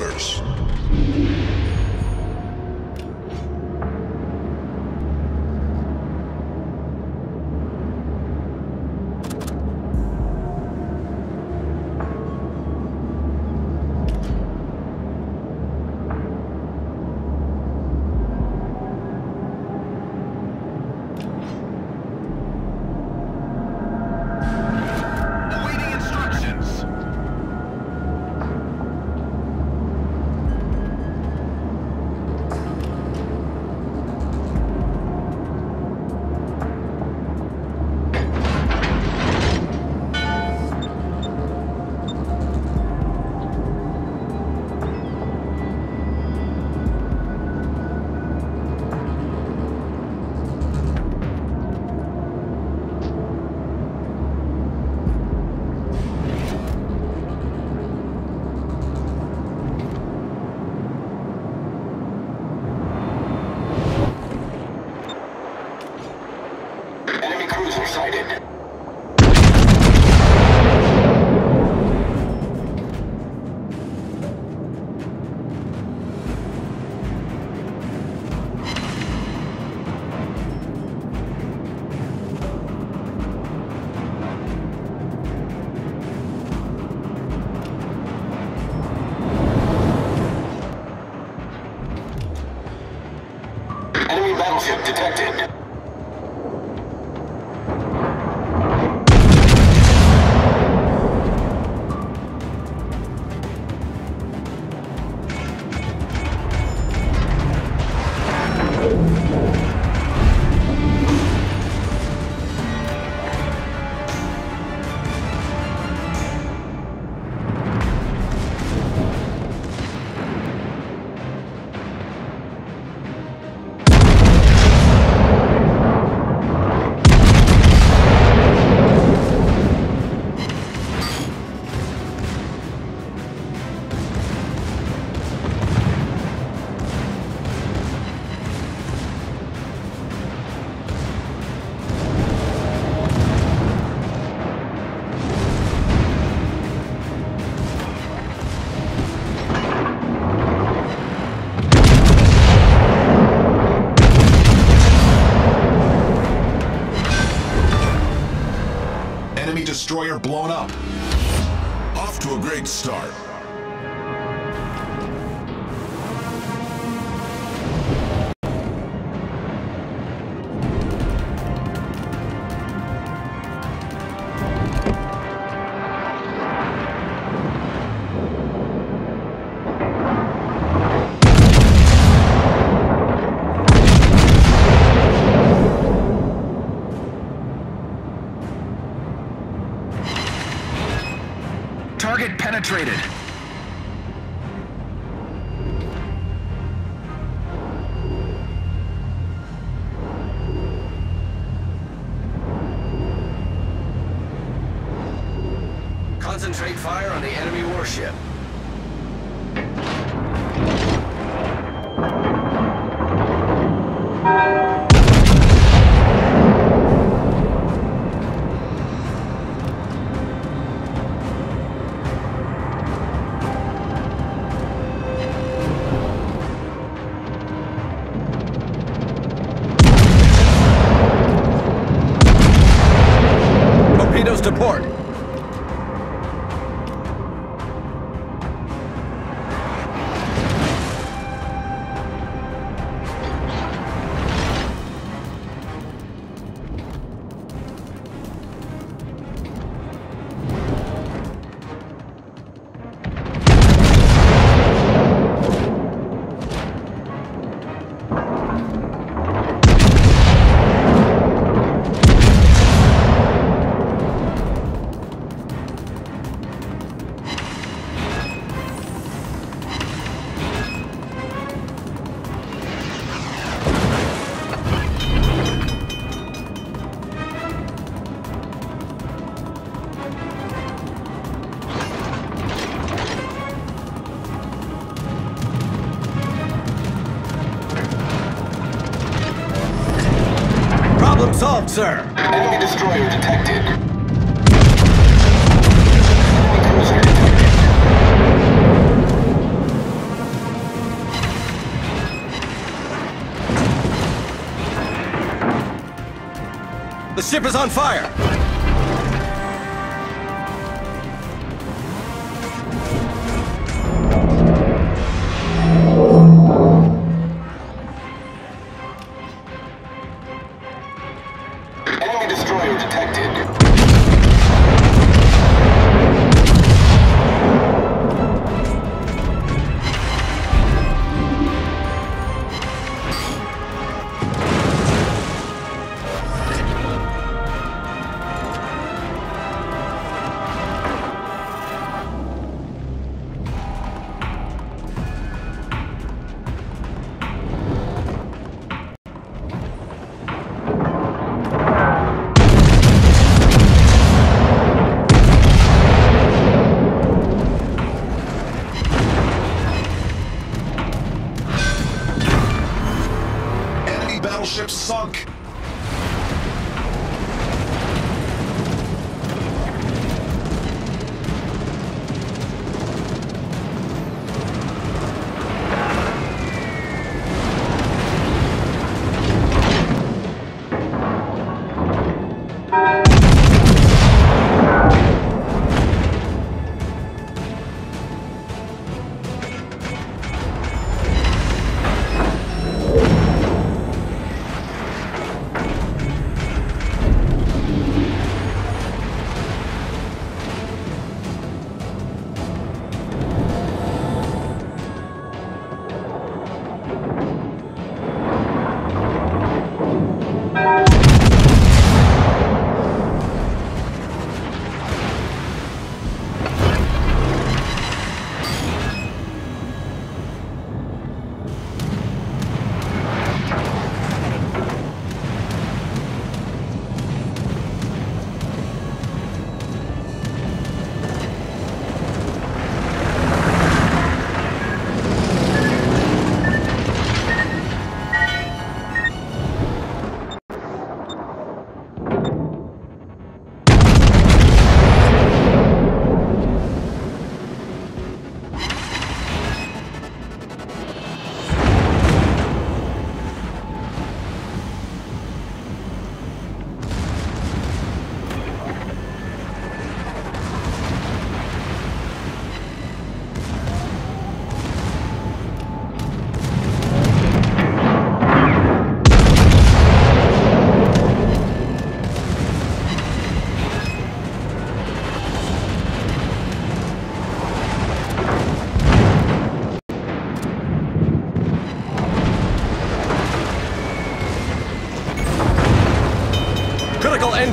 waters. destroyer blown up. Off to a great start. infiltrated. support. out, sir! Enemy destroyer detected. Cruiser detected. The ship is on fire!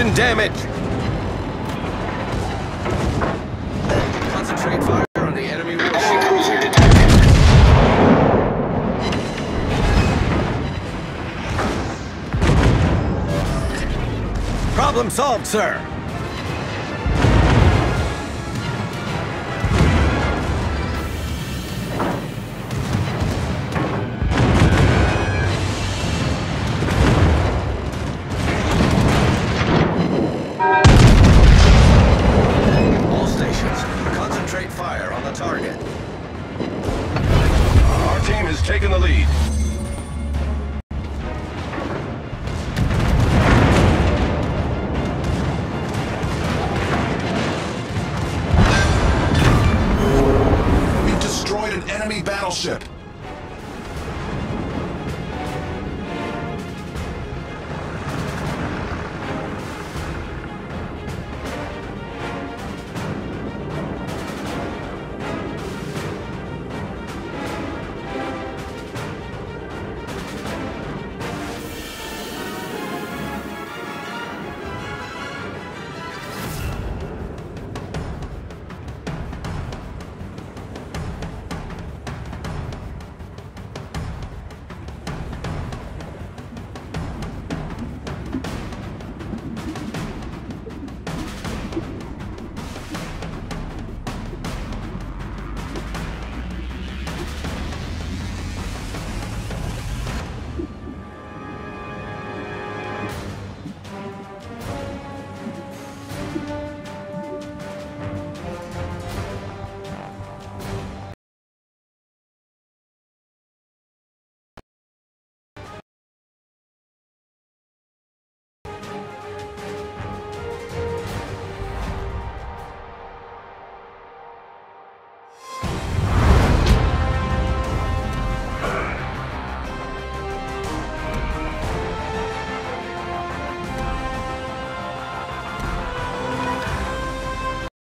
Engine damage! Concentrate fire on the enemy Enemy warship. cruiser detected. Problem solved, sir! We've